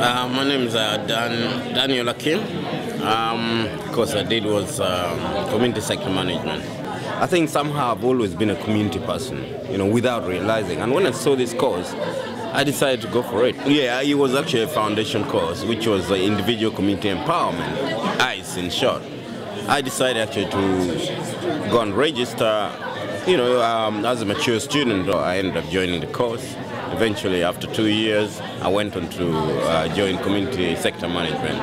Uh, my name is uh, Dan, Daniel Akim. Um, course I did was um, community sector management. I think somehow I've always been a community person, you know, without realizing. And when I saw this course, I decided to go for it. Yeah, it was actually a foundation course, which was uh, individual community empowerment, ICE in short. I decided actually to go and register. You know, um, as a mature student, I ended up joining the course. Eventually, after two years, I went on to uh, join community sector management,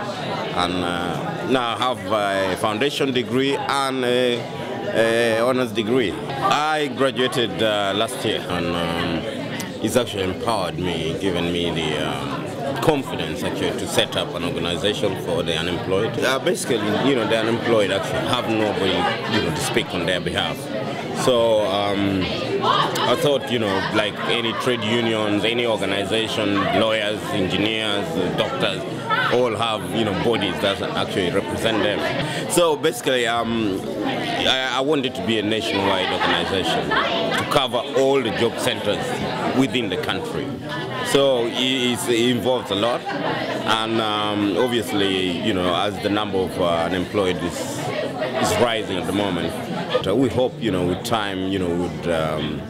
and uh, now I have a foundation degree and a, a honors degree. I graduated uh, last year, and um, it's actually empowered me, given me the um, confidence actually to set up an organization for the unemployed. Uh, basically, you know, the unemployed actually have nobody, you know, to speak on their behalf. So um, I thought, you know, like any trade unions, any organization, lawyers, engineers, doctors, all have, you know, bodies that actually represent them. So basically, um, I, I wanted to be a nationwide organization to cover all the job centers within the country. So it, involves a lot, and um, obviously, you know, as the number of uh, unemployed is is rising at the moment, we hope, you know, with time, you know, would um,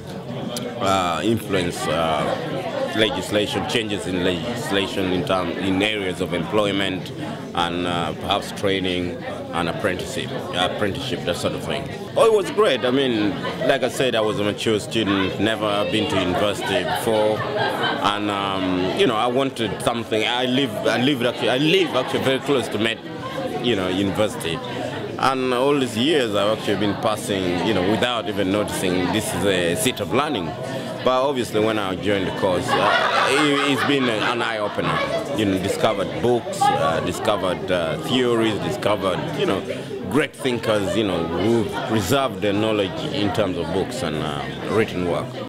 uh, influence uh, legislation, changes in legislation in, term, in areas of employment and uh, perhaps training and apprenticeship, apprenticeship, that sort of thing. Oh, it was great. I mean, like I said, I was a mature student, never been to university before, and um, you know, I wanted something. I live, I live actually, I live actually very close to Met, you know, university. And all these years I've actually been passing, you know, without even noticing this is a seat of learning. But obviously when I joined the course, uh, it, has been an eye-opener. You know, discovered books, uh, discovered uh, theories, discovered, you know, great thinkers, you know, who preserved their knowledge in terms of books and uh, written work.